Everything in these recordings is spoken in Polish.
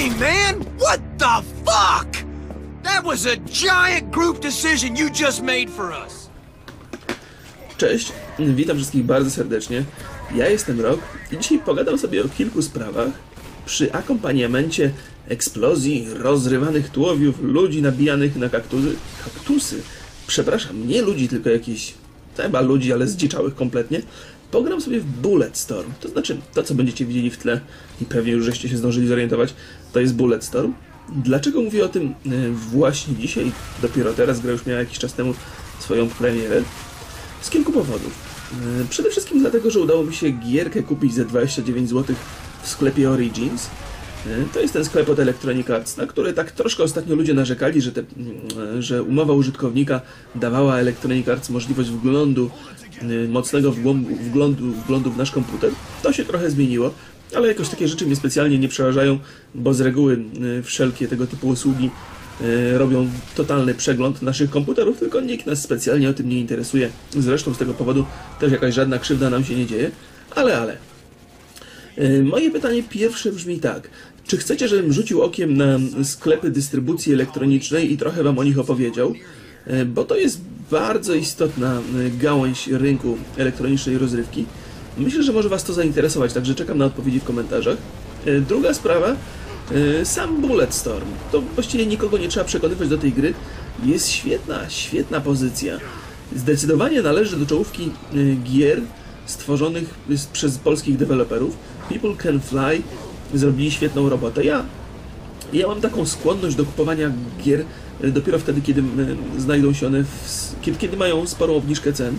Hey, man! What the fuck? That was a giant group decision you just made for us. Cześć, witam wszystkich bardzo serdecznie. Ja jestem Rok i dzisiaj pogadam sobie o kilku sprawach przy akompaniamencie eksplozji, rozrywanych tułowiów, ludzi nabijanych na kaktusy. Kaktusy? Przepraszam, nie ludzi, tylko jakieś chyba ludzi, ale zdziczałych kompletnie. Pogram sobie w Bulletstorm. To znaczy, to co będziecie widzieli w tle i pewnie już żeście się zdążyli zorientować, to jest Bulletstorm. Dlaczego mówię o tym e, właśnie dzisiaj? Dopiero teraz, gra już miała jakiś czas temu swoją premierę. Z kilku powodów. E, Przede wszystkim dlatego, że udało mi się gierkę kupić za 29 zł w sklepie Origins. E, To jest ten sklep od Electronic Arts, na który tak troszkę ostatnio ludzie narzekali, że, te, mm, że umowa użytkownika dawała Electronic Arts możliwość wglądu, e, mocnego wglądu, wglądu, w nasz komputer. To się trochę zmieniło, ale jakoś takie rzeczy mnie specjalnie nie przerażają, bo z reguły wszelkie tego typu usługi robią totalny przegląd naszych komputerów, tylko nikt nas specjalnie o tym nie interesuje. Zresztą z tego powodu też jakaś żadna krzywda nam się nie dzieje, ale ale. E, Moje pytanie pierwsze brzmi tak. Czy chcecie, żebym rzucił okiem na sklepy dystrybucji elektronicznej i trochę Wam o nich opowiedział? E, Bo to jest bardzo istotna e, gałąź rynku elektronicznej rozrywki. Myślę, że może Was to zainteresować, także czekam na odpowiedzi w komentarzach. Druga sprawa, sam Bulletstorm. To właściwie nikogo nie trzeba przekonywać do tej gry. Jest świetna, świetna pozycja. Zdecydowanie należy do czołówki gier stworzonych przez polskich deweloperów. People Can Fly zrobili świetną robotę. Ja, ja mam taką skłonność do kupowania gier dopiero wtedy, kiedy e, znajdą się one, w, kiedy, kiedy mają sporą obniżkę cen.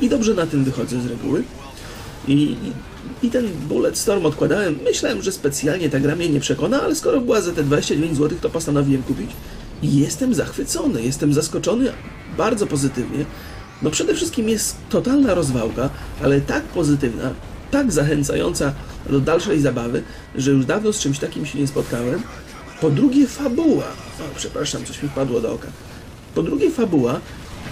I dobrze na tym wychodzę z reguły. I, i, I ten Bulletstorm odkładałem. Myślałem, że specjalnie ta gra mnie nie przekona, ale skoro była za te 29 zł, to postanowiłem kupić. I jestem zachwycony, jestem zaskoczony bardzo pozytywnie. No przede wszystkim jest totalna rozwałka, ale tak pozytywna, tak zachęcająca do dalszej zabawy, że już dawno z czymś takim się nie spotkałem. Po drugie fabuła. O, przepraszam, coś mi wpadło do oka. Po drugie fabuła.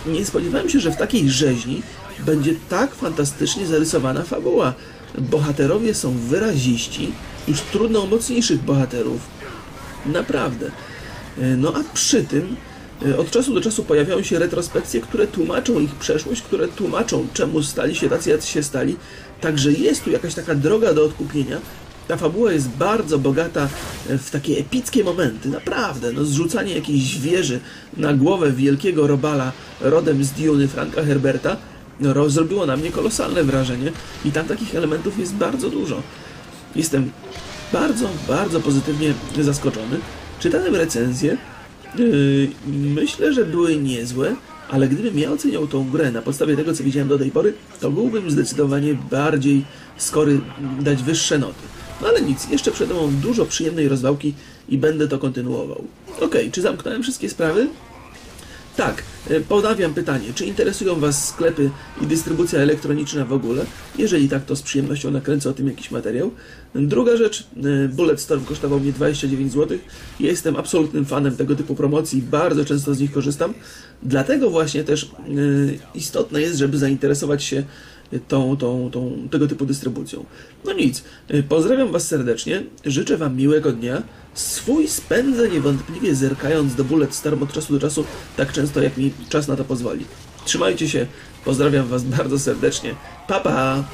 Nie spodziewałem się, że w takiej rzeźni będzie tak fantastycznie zarysowana fabuła. Bohaterowie są wyraziści, już trudno o mocniejszych bohaterów. Naprawdę. E, No a przy tym od czasu do czasu pojawiają się retrospekcje, które tłumaczą ich przeszłość, które tłumaczą czemu stali się tacy, jacy się stali. Także jest tu jakaś taka droga do odkupienia. Ta fabuła jest bardzo bogata e, w takie epickie momenty, naprawdę. No, zrzucanie jakiejś wieży na głowę wielkiego robala rodem z Diony Franka Herberta no, ro- zrobiło na mnie kolosalne wrażenie i tam takich elementów jest bardzo dużo. Jestem bardzo, bardzo pozytywnie zaskoczony. Czytałem recenzje. Yy, myślę, że były niezłe, ale gdybym ja oceniał tą grę na podstawie tego, co widziałem do tej pory, to byłbym zdecydowanie bardziej skory dać wyższe noty. No ale nic, jeszcze przede mną dużo przyjemnej rozwałki i będę to kontynuował. Okej, czy zamknąłem wszystkie sprawy? Tak, e, ponawiam pytanie, czy interesują Was sklepy i dystrybucja elektroniczna w ogóle? Jeżeli tak, to z przyjemnością nakręcę o tym jakiś materiał. Druga rzecz, e, Bulletstorm kosztował mnie 29 zł. Jestem absolutnym fanem tego typu promocji, bardzo często z nich korzystam. Dlatego właśnie też e, istotne jest, żeby zainteresować się tą, tą, tą, tego typu dystrybucją. No nic, e, pozdrawiam Was serdecznie, życzę Wam miłego dnia. Swój spędzę niewątpliwie zerkając do Bulletstorm od czasu do czasu, tak często jak mi czas na to pozwoli. Trzymajcie się, pozdrawiam Was bardzo serdecznie. Pa pa!